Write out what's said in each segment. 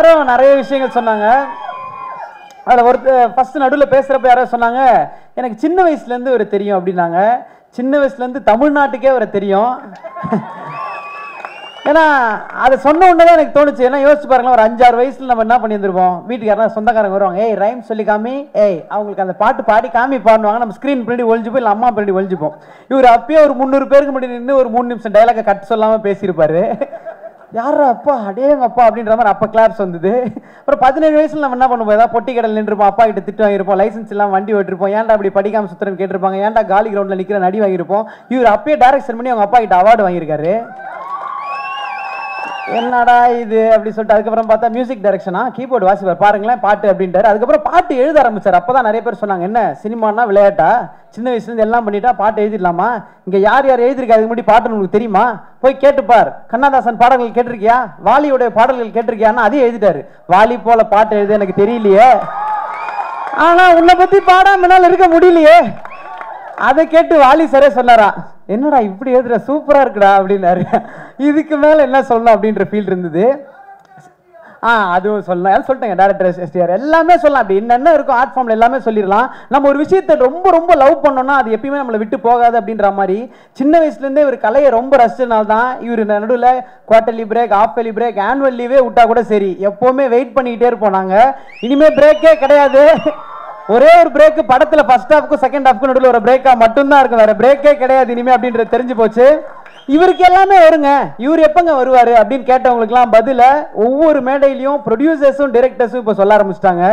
எல்லாரும் நிறைய விஷயங்கள் சொன்னாங்க. அதில் ஒருத்தர் ஃபர்ஸ்ட் நடுவில் பேசுகிறப்ப யாரோ சொன்னாங்க எனக்கு சின்ன வயசுலேருந்து இவரை தெரியும் அப்படின்னாங்க. சின்ன வயசுலேருந்து தமிழ்நாட்டுக்கே அவரை தெரியும். ஏன்னா அதை சொன்ன உடனே தான் எனக்கு தோணுச்சு. ஏன்னா யோசிச்சு பாருங்களேன் ஒரு அஞ்சாறு வயசில் நம்ம என்ன பண்ணியிருந்திருப்போம்? வீட்டுக்கு யாராவது சொந்தக்காரங்க வருவாங்க. ஏய் ரைம் சொல்லி காமி. ஏய் அவங்களுக்கு அந்த பாட்டு பாடி காமி பாடுவாங்க. நம்ம ஸ்க்ரீன் பின்னாடி ஒழிஞ்சுப்போம் இல்லை அம்மா பின்னாடி ஒழிஞ்சுப்போம் இவர் அப்பயே ஒரு முந்நூறு பேருக்கு முன்னாடி நின்று ஒரு மூணு நிமிஷம் டைலாக கட் சொல்லாமல் பேசியிருப்பாரு. யாரா அப்பா? அடேங்க அப்பா அப்படின்ற மாதிரி அப்போ கிளாப்ஸ் வந்தது. அப்புறம் பதினேழு வயசுல நம்ம என்ன பண்ணுவோம்? ஏதாவது பொட்டி கடல் நின்றுப்போம் அப்பா கிட்ட திட்டு வாங்கியிருப்போம். லைசன்ஸ் இல்லாமல் வண்டி ஓட்டிருப்போம். ஏன்டா அப்படி படிக்காம சுத்திரம் கேட்டிருப்பாங்க. ஏன்டா காலி கிரவுண்டில் நிற்கிற நடி வாங்கியிருப்போம். இவர் அப்பயே டேரக்ஷன் பண்ணி அவங்க அப்பா கிட்ட அவார்டு வாங்கியிருக்காரு. என்னடா இது அப்படி சொல்லிட்டு அதுக்கப்புறம் பார்த்தா மியூசிக் டைரக்ஷனா கீபோர்டு வாசிப்பார். பாருங்களேன் பாட்டு அப்படின்ட்டாரு அதுக்கப்புறம் பாட்டு எழுத ஆரம்பிச்சார். அப்போ தான் நிறைய பேர் சொன்னாங்க என்ன சினிமானா விளையாட்டா? சின்ன வயசுலேருந்து எல்லாம் பண்ணிட்டா பாட்டு எழுதிடலாமா? இங்கே யார் யார் எழுதிருக்கா அதுக்கு முன்னாடி பாட்டு உங்களுக்கு தெரியுமா? போய் கேட்டுப்பார் கண்ணதாசன் பாடல்கள் கேட்டிருக்கியா? வாலியுடைய பாடல்கள் கேட்டிருக்கியான்னு அதையும் எழுதிட்டாரு. வாலி போல பாட்டு எழுத எனக்கு தெரியலையே. ஆனால் உன்னை பற்றி பாடாமனால இருக்க முடியலையே. அதை கேட்டு வாலி சரே சொன்னாரா? என்னடா இப்படி எழுதுற? சூப்பராக இருக்குடா அப்படின்னாரு. இதுக்கு மேலே என்ன சொல்லலாம் அப்படின்ற ஃபீல் இருந்தது. ஆ அதுவும் சொல்லலாம். எல்லாம் சொல்லிட்டேங்க? டேரக்டர் எஸ்டிஆர் எல்லாமே சொல்லலாம். அப்படி என்னென்ன இருக்கும் ஆர்ட் ஃபார்மில் எல்லாமே சொல்லிடலாம். நம்ம ஒரு விஷயத்தை ரொம்ப ரொம்ப லவ் பண்ணோம்னா அது எப்பயுமே நம்மளை விட்டு போகாது அப்படின்ற மாதிரி. சின்ன வயசுலேருந்தே இவர் கலையை ரொம்ப ரசிச்சதுனால தான். இவர் நடுவில் quarterly break half yearly break annual லீவே விட்டா கூட சரி. எப்போவுமே வெயிட் பண்ணிக்கிட்டே இருப்போம் நாங்கள் இனிமேல் பிரேக்கே கிடையாது. ஒரே ஒரு பிரேக் படத்துல ஃபர்ஸ்ட் ஹாஃப்க்கு செகண்ட் ஹாஃப்க்கு நடுவில் ஒரு பிரேக்கா மட்டும்தான் இருக்கும். வேற பிரேக்கே கிடையாது. இனிமே அப்படின்றது தெரிஞ்சு போச்சு. இவருக்கு எல்லாமே வருங்க. இவர் எப்பங்க வருவாரு அப்படின்னு கேட்டவங்களுக்குலாம் பதில ஒவ்வொரு மேடையிலையும் ப்ரொடியூசர்ஸும் டிரெக்டர்ஸும் இப்போ சொல்ல ஆரம்பிச்சிட்டாங்க.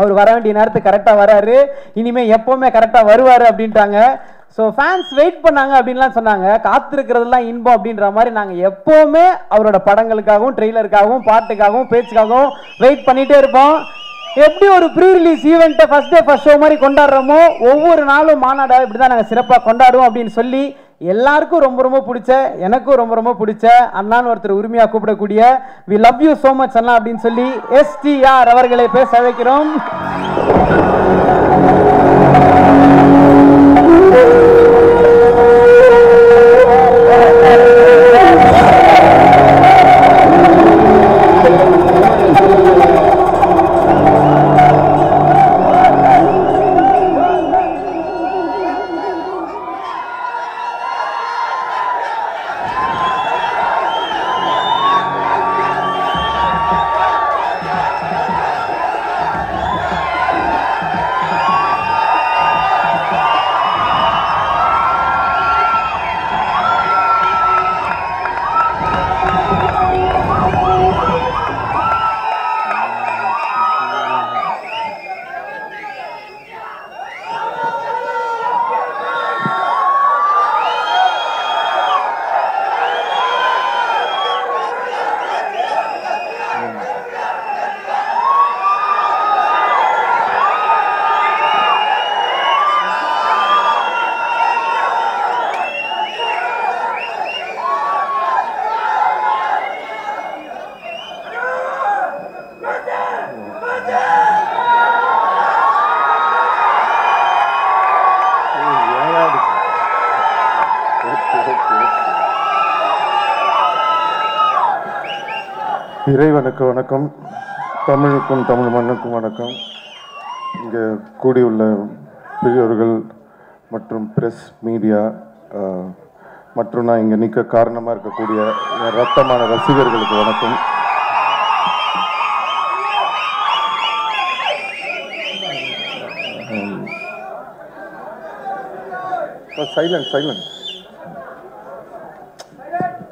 அவர் வர வேண்டிய நேரத்துக்கு கரெக்டாக வராரு. இனிமே எப்பவுமே கரெக்டாக வருவார் அப்படின்ட்டாங்க. ஸோ ஃபேன்ஸ் வெயிட் பண்ணாங்க அப்படின்லாம் சொன்னாங்க. காத்திருக்கிறதுலாம் இன்பம் அப்படின்ற மாதிரி நாங்கள் எப்போவுமே அவரோட படங்களுக்காகவும் ட்ரெய்லருக்காகவும் பாட்டுக்காகவும் பேச்சுக்காகவும் வெயிட் பண்ணிகிட்டே இருப்போம். எப்படி ஒரு ப்ரீ ரிலீஸ் ஈவெண்ட்டை ஃபஸ்ட் டே ஃபஸ்ட் ஷோ மாதிரி கொண்டாடுறோமோ ஒவ்வொரு நாளும் மாநாடாக இப்படி தான் நாங்கள் சிறப்பாக கொண்டாடுவோம் அப்படின்னு சொல்லி எல்லாருக்கும் ரொம்ப ரொம்ப பிடிச்ச எனக்கும் ரொம்ப ரொம்ப பிடிச்ச அண்ணான்னு ஒருத்தர் உரிமையாக கூப்பிடக்கூடிய we love you so much அண்ணா அப்படின்னு சொல்லி எஸ்டிஆர் அவர்களை பேச வைக்கிறோம். இறைவனுக்கு வணக்கம். தமிழுக்கும் தமிழ் மண்ணுக்கும் வணக்கம். இங்கே கூடியுள்ள பெரியோர்கள் மற்றும் பிரஸ் மீடியா மற்றும் நான் இங்கே நிற்க காரணமாக இருக்கக்கூடிய ரத்தமான ரசிகர்களுக்கு வணக்கம். சைலண்ட் சைலண்ட்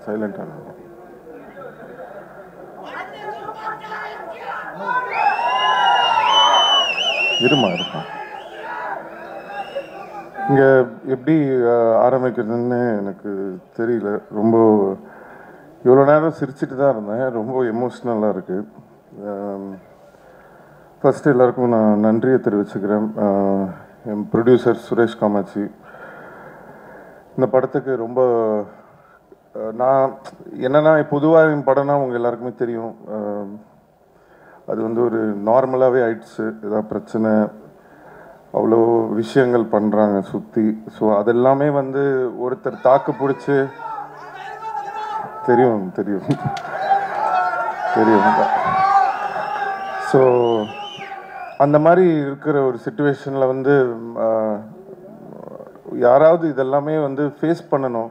சைலண்ட் இருமா இருமா. இங்கே எப்படி ஆரம்பிக்கிறதுன்னு எனக்கு தெரியல. ரொம்ப இவ்வளோ நேரம் சிரிச்சிட்டு தான் இருந்தேன். ரொம்ப எமோஷ்னலாக இருக்குது ஃபஸ்ட்டு எல்லாருக்கும் நான் நன்றியை தெரிவிச்சுக்கிறேன். என் ப்ரொடியூசர் சுரேஷ் காமாட்சி. இந்த படத்துக்கு ரொம்ப நான் என்னன்னா பொதுவாக என் படம்னா உங்கள் எல்லாருக்குமே தெரியும். அது வந்து ஒரு நார்மலாகவே ஆயிடுச்சு. ஏதாவது பிரச்சனை அவ்வளோ விஷயங்கள் பண்ணுறாங்க சுற்றி ஸோ அதெல்லாமே வந்து ஒருத்தர் தாக்கு பிடிச்சி தெரியும் தெரியும். தெரியும். ஸோ அந்த மாதிரி இருக்கிற ஒரு சுச்சுவேஷனில் வந்து யாராவது இதெல்லாமே வந்து ஃபேஸ் பண்ணணும்.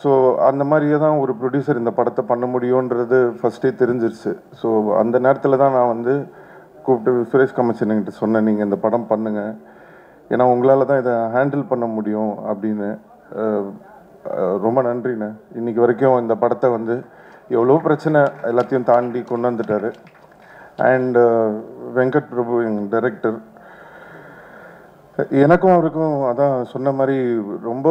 ஸோ அந்த மாதிரியே தான் ஒரு ப்ரொடியூசர் இந்த படத்தை பண்ண முடியுன்றது ஃபஸ்ட்டே தெரிஞ்சிருச்சு. ஸோ அந்த நேரத்தில் தான் நான் வந்து கூப்பிட்டு சுரேஷ் கமிஷனுங்கிட்ட சொன்னேன் நீங்கள் இந்த படம் பண்ணுங்க. ஏன்னா உங்களால் தான் இதை ஹேண்டில் பண்ண முடியும் அப்படின்னு. ரொம்ப நன்றிண்ணே. இன்னைக்கு வரைக்கும் இந்த படத்தை வந்து எவ்வளோ பிரச்சனை எல்லாத்தையும் தாண்டி கொண்டு வந்துட்டார். அண்டு வெங்கட் பிரபு எங்கள் டைரக்டர் எனக்கும் அவருக்கும் அதான் சொன்ன மாதிரி ரொம்ப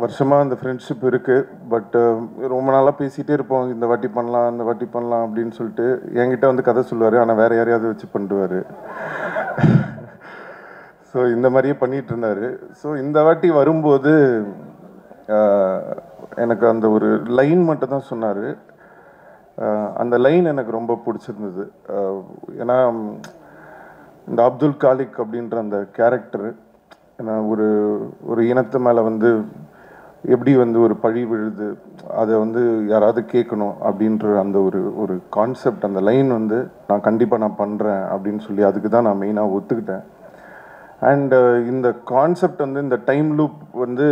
வருஷமாக அந்த ஃப்ரெண்ட்ஷிப் இருக்குது பட் ரொம்ப நாளாக பேசிகிட்டே இருப்போம். இந்த வாட்டி பண்ணலாம் இந்த வாட்டி பண்ணலாம் அப்படின்னு சொல்லிட்டு என்கிட்ட வந்து கதை சொல்லுவார். ஆனால் வேறு யாரையாவது வச்சு பண்ணிடுவார் ஸோ இந்த மாதிரியே பண்ணிகிட்டு இருந்தார். ஸோ இந்த வாட்டி வரும்போது எனக்கு அந்த ஒரு லைன் மட்டும் தான் சொன்னார். அந்த லைன் எனக்கு ரொம்ப பிடிச்சிருந்தது. ஏன்னா இந்த அப்துல் காலிக் அப்படின்ற அந்த கேரக்டர் ஏன்னா ஒரு ஒரு இனத்து மேலே வந்து எப்படி வந்து ஒரு பழி விழுது அதை வந்து யாராவது கேட்கணும் அப்படின்ற அந்த ஒரு ஒரு கான்செப்ட் அந்த லைன் வந்து நான் கண்டிப்பாக நான் பண்ணுறேன் அப்படின்னு சொல்லி அதுக்கு தான் நான் மெயினாக ஒத்துக்கிட்டேன். அண்டு இந்த கான்செப்ட் வந்து இந்த டைம் லூப் வந்து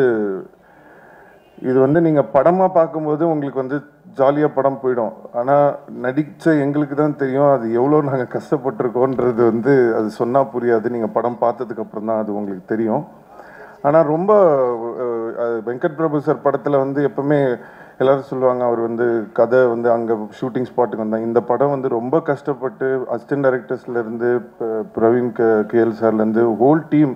இது வந்து நீங்கள் படமாக பார்க்கும்போது உங்களுக்கு வந்து ஜாலியாக படம் போயிடும். ஆனால் நடித்த எங்களுக்கு தான் தெரியும் அது எவ்வளோ நாங்கள் கஷ்டப்பட்டிருக்கோன்றது வந்து அது சொன்னால் புரியாது. நீங்கள் படம் பார்த்ததுக்கப்புறம் தான் அது உங்களுக்கு தெரியும். ஆனால் ரொம்ப வெங்கட் பிரபு சார் படத்தில் வந்து எப்பவுமே எல்லாரும் சொல்லுவாங்க அவர் வந்து கதை வந்து அங்கே ஷூட்டிங் ஸ்பாட்டுக்கு வந்தாங்க. இந்த படம் வந்து ரொம்ப கஷ்டப்பட்டு அசிஸ்டன்ட் டைரக்டர்ஸ்லேருந்து பிரவீன் கே கேஎல் சார்லேருந்து ஹோல் டீம்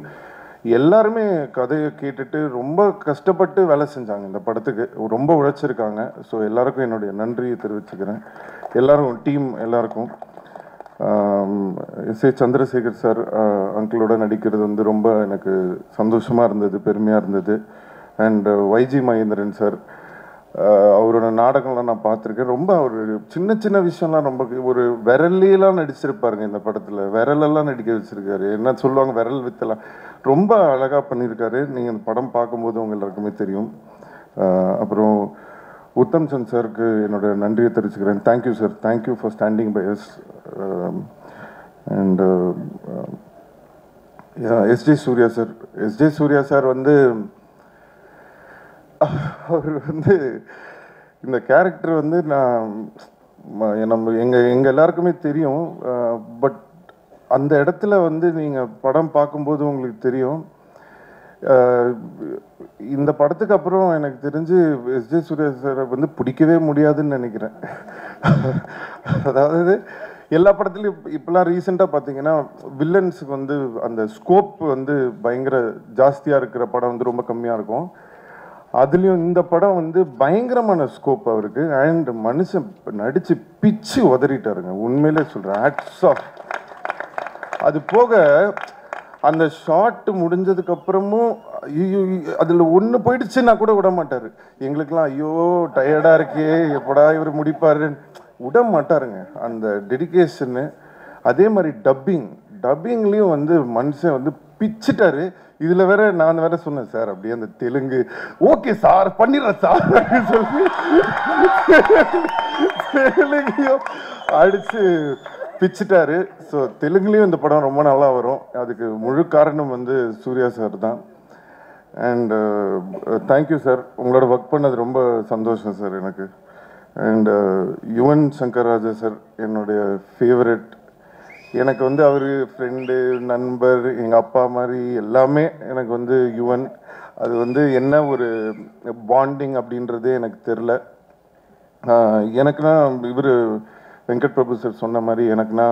எல்லாருமே கதையை கேட்டுட்டு ரொம்ப கஷ்டப்பட்டு வேலை செஞ்சாங்க இந்த படத்துக்கு. ரொம்ப உழைச்சிருக்காங்க. ஸோ எல்லாருக்கும் என்னுடைய நன்றியை தெரிவிச்சுக்கிறேன். எல்லாரும் டீம் எல்லாருக்கும். எஸ் ஏ சந்திரசேகர் சார் அங்கிளோட நடிக்கிறது வந்து ரொம்ப எனக்கு சந்தோஷமாக இருந்தது பெருமையாக இருந்தது. And YG uh, Mahendran sir uh, அவரோட நாடகம்லாம் நான் பார்த்துருக்கேன். ரொம்ப அவர் சின்ன சின்ன விஷயம்லாம் ரொம்ப ஒரு விரல்லாம் நடிச்சிருப்பாருங்க இந்த படத்தில். விரலெல்லாம் நடிக்க வச்சுருக்காரு. என்ன சொல்லுவாங்க? விரல் வித்தலாம் ரொம்ப அழகாக பண்ணியிருக்காரு நீங்கள் இந்த படம் பார்க்கும்போது உங்கள் எல்லாருக்குமே தெரியும். Uh, அப்புறம் உத்தம் சந்த் சாருக்கு என்னோட நன்றியை தெரிவிச்சுக்கிறேன். Thank you sir thank you for standing by S and SJ Surya sir SJ Surya sir வந்து அவர் வந்து இந்த கேரக்டர் வந்து நான் நம்ம எங்கள் எங்கள் எல்லாருக்குமே தெரியும். பட் அந்த இடத்துல வந்து நீங்கள் படம் பார்க்கும்போது உங்களுக்கு தெரியும். இந்த படத்துக்கு அப்புறம் எனக்கு தெரிஞ்சு எஸ்ஜே சூர்யா சாரை வந்து பிடிக்கவே முடியாதுன்னு நினைக்கிறேன். அதாவது எல்லா படத்துலையும் இப்போலாம் ரீசெண்டாக பார்த்தீங்கன்னா வில்லன்ஸுக்கு வந்து அந்த ஸ்கோப் வந்து பயங்கர ஜாஸ்தியாக இருக்கிற படம் வந்து ரொம்ப கம்மியாக இருக்கும். அதுலேயும் இந்த படம் வந்து பயங்கரமான ஸ்கோப் அவருக்கு. அண்ட் மனுஷன் நடித்து பிச்சு உதறிட்டாருங்க. உண்மையிலே சொல்கிறேன் ஹேட்ஸ் ஆஃப் அது போக அந்த ஷார்ட் முடிஞ்சதுக்கப்புறமும் ஐயோ அதில் ஒன்று போயிடுச்சுன்னா கூட விட மாட்டார். எங்களுக்கெல்லாம் ஐயோ டயர்டாக இருக்கே எப்படா இவர் முடிப்பாருன்னு. விட மாட்டாருங்க. அந்த டெடிகேஷனு அதே மாதிரி டப்பிங் டப்பிங்லேயும் வந்து மனுஷன் வந்து பிச்சிட்டாரு. இதில் வேற நான் வேற சொன்னேன் சார் அப்படியே அந்த தெலுங்கு ஓகே சார் பண்ணிடுறேன் சார் சொல்லி. தெலுங்கையும் அடிச்சு பிச்சுட்டாரு. ஸோ தெலுங்குலேயும் இந்த படம் ரொம்ப நல்லா வரும். அதுக்கு முழு காரணம் வந்து சூர்யா சார் தான். அண்டு தேங்க்யூ சார் உங்களோட ஒர்க் பண்ணது ரொம்ப சந்தோஷம் சார் எனக்கு. அண்டு யுவன் சங்கர் ராஜா சார் என்னுடைய ஃபேவரட் எனக்கு வந்து அவர் ஃப்ரெண்டு நண்பர் எங்கள் அப்பா மாதிரி எல்லாமே எனக்கு வந்து யுவன் அது வந்து என்ன ஒரு பாண்டிங் அப்படின்றதே எனக்கு தெரில எனக்குனா எனக்குன்னா இவர் வெங்கட் பிரபு சார் சொன்ன மாதிரி எனக்குன்னா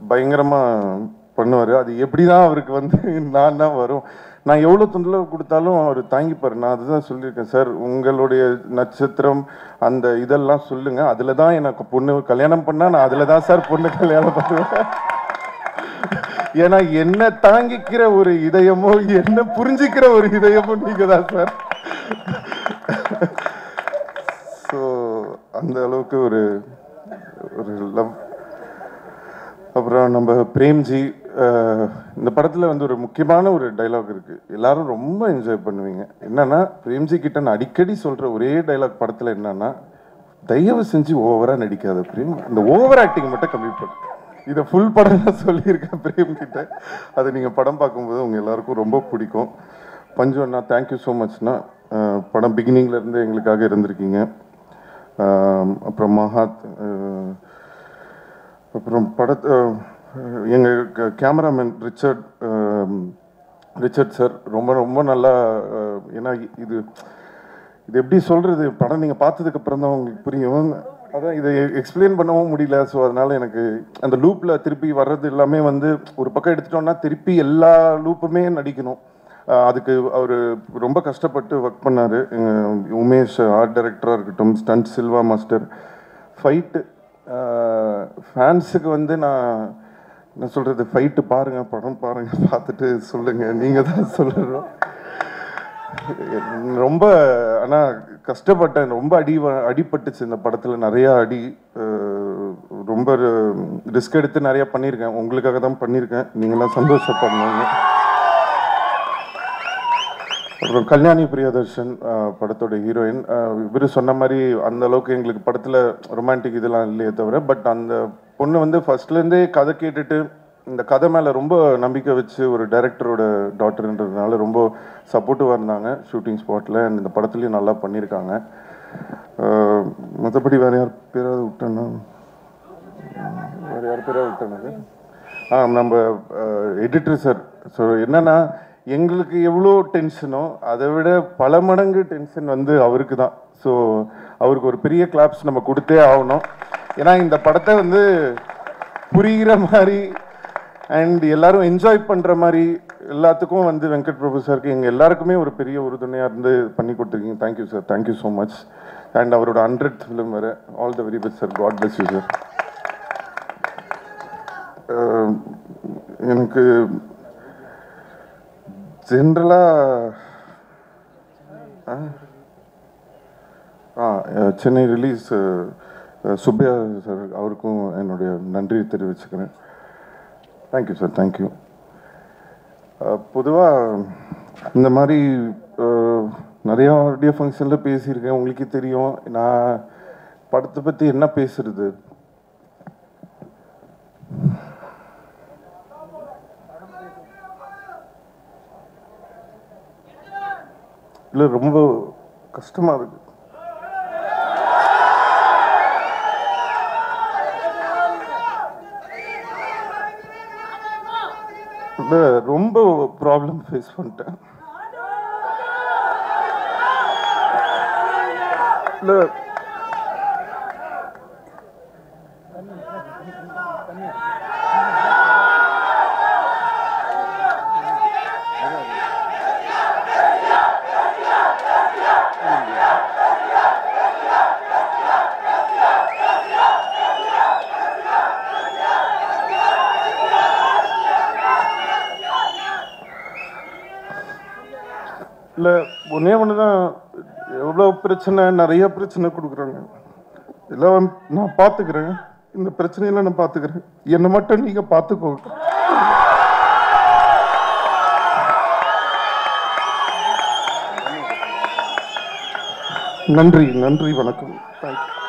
பயங்கரமாக பண்ணுவார். அது எப்படி தான் அவருக்கு வந்து நான் தான் வரும். நான் எவ்வளோ தொந்தரவு கொடுத்தாலும் அவர் தாங்கிப்பார். நான் அதுதான் சொல்லியிருக்கேன் சார் உங்களுடைய நட்சத்திரம் அந்த இதெல்லாம் சொல்லுங்கள் அதில் தான் எனக்கு பொண்ணு கல்யாணம் பண்ணால் நான் அதில் தான் சார் பொண்ணு கல்யாணம் பண்ணுவேன். ஏன்னா என்ன தாங்கிக்கிற ஒரு இதயமோ என்ன புரிஞ்சிக்கிற ஒரு இதயமோ நீங்க தான் சார். ஸோ அந்த அளவுக்கு ஒரு ஒரு லவ் அப்புறம் நம்ம பிரேம்ஜி இந்த படத்தில் வந்து ஒரு முக்கியமான ஒரு டைலாக் இருக்குது எல்லாரும் ரொம்ப என்ஜாய் பண்ணுவீங்க. என்னென்னா பிரேம்ஜி கிட்ட நான் அடிக்கடி சொல்கிற ஒரே டைலாக் படத்தில் என்னென்னா தயவு செஞ்சு ஓவராக நடிக்காத பிரேம். இந்த ஓவர் ஆக்டிங் மட்டும் கம்மி பண்ணு. இதை ஃபுல் படம் தான் சொல்லியிருக்கேன் பிரேம் கிட்ட. அதை நீங்கள் படம் பார்க்கும்போது உங்கள் எல்லாருக்கும் ரொம்ப பிடிக்கும். பஞ்சு அண்ணா தேங்க்யூ ஸோ மச்ண்ணா படம் பிகினிங்லேருந்து இருந்து எங்களுக்காக இருந்திருக்கீங்க. அப்புறம் மகாத் அப்புறம் படத்தை எங்கள் கேமராமேன் ரிச்சர்ட் ரிச்சர்ட் சார் ரொம்ப ரொம்ப நல்லா ஏன்னா இது இது எப்படி சொல்கிறது படம் நீங்கள் பார்த்ததுக்கு அப்புறம் தான் உங்களுக்கு புரியும். அதான் இதை எக்ஸ்பிளைன் பண்ணவும் முடியல. ஸோ அதனால் எனக்கு அந்த லூப்பில் திருப்பி வர்றது எல்லாமே வந்து ஒரு பக்கம் எடுத்துட்டோம்னா திருப்பி எல்லா லூப்புமே நடிக்கணும். அதுக்கு அவர் ரொம்ப கஷ்டப்பட்டு ஒர்க் பண்ணார். உமேஷ் ஆர்ட் டைரக்டராக இருக்கட்டும் ஸ்டண்ட் சில்வா மாஸ்டர் ஃபைட்டு ஃபேன்ஸுக்கு வந்து நான் என்ன சொல்கிறது ஃபைட்டு பாருங்கள் படம் பாருங்கள் பார்த்துட்டு சொல்லுங்கள் நீங்கள் தான் சொல்லணும். ரொம்ப ஆனால் கஷ்டப்பட்டேன். ரொம்ப அடி அடிப்பட்டுச்சு அடிபட்டுச்சு இந்த படத்தில். நிறையா அடி ரொம்ப ரிஸ்க் எடுத்து நிறையா பண்ணியிருக்கேன். உங்களுக்காக தான் பண்ணியிருக்கேன். நீங்களாம் சந்தோஷப்படணுங்க அப்புறம் கல்யாணி பிரியதர்ஷன் படத்தோட ஹீரோயின் இவர் சொன்ன மாதிரி அந்த அளவுக்கு எங்களுக்கு படத்தில் ரொமான்டிக் இதெல்லாம் இல்லையே தவிர பட் அந்த பொண்ணு வந்து ஃபர்ஸ்ட்லேருந்தே கதை கேட்டுட்டு இந்த கதை மேலே ரொம்ப நம்பிக்கை வச்சு ஒரு டைரக்டரோட டாட்டர்ன்றதுனால ரொம்ப சப்போர்ட்டிவாக இருந்தாங்க ஷூட்டிங் ஸ்பாட்டில் அண்ட் இந்த படத்துலையும் நல்லா பண்ணியிருக்காங்க மற்றபடி வேறு யார் பேராவது விட்டேன்னா? வேறு யார் பேராவது விட்டேனது ஆ நம்ம எடிட்டர் சார் ஸோ என்னன்னா எங்களுக்கு எவ்வளோ டென்ஷனோ அதை விட பல மடங்கு டென்ஷன் வந்து அவருக்கு தான் ஸோ அவருக்கு ஒரு பெரிய கிளாப்ஸ் நம்ம கொடுத்தே ஆகணும். ஏன்னா இந்த படத்தை வந்து புரிகிற மாதிரி அண்ட் எல்லாரும் என்ஜாய் பண்ணுற மாதிரி எல்லாத்துக்கும் வந்து வெங்கட் பிரபு சாருக்கு எங்கள் எல்லாருக்குமே ஒரு பெரிய உறுதுணையாக இருந்து பண்ணி கொடுத்துருக்கீங்க. Thank you sir thank you so much and அவரோட ஹண்ட்ரட் ஃபிலிம் வேறு. All the very best sir God bless you sir எனக்கு ஜென்ரலாக ஆ சென்னை ரிலீஸ் சுப்பையா சார் அவருக்கும் என்னுடைய நன்றி தெரிவிச்சுக்கிறேன். தேங்க்யூ சார் தேங்க்யூ பொதுவாக இந்த மாதிரி நிறையா ஆடியோ ஃபங்க்ஷனில் பேசியிருக்கேன். உங்களுக்கே தெரியும். நான் படத்தை பற்றி என்ன பேசுறது? இல்லை ரொம்ப கஷ்டமாக இருக்குது இல்லை ரொம்ப ப்ராப்ளம் ஃபேஸ் பண்ணிட்டேன். இல்லை இல்லை ஒன்றே ஒன்று தான் எவ்வளோ பிரச்சனை நிறைய பிரச்சனை கொடுக்குறாங்க. எல்லாம் நான் பார்த்துக்கிறேன் இந்த பிரச்சனையெல்லாம் நான் பார்த்துக்கிறேன் என்னை மட்டும் நீங்கள் பார்த்துக்கோங்க நன்றி நன்றி வணக்கம். தேங்க்யூ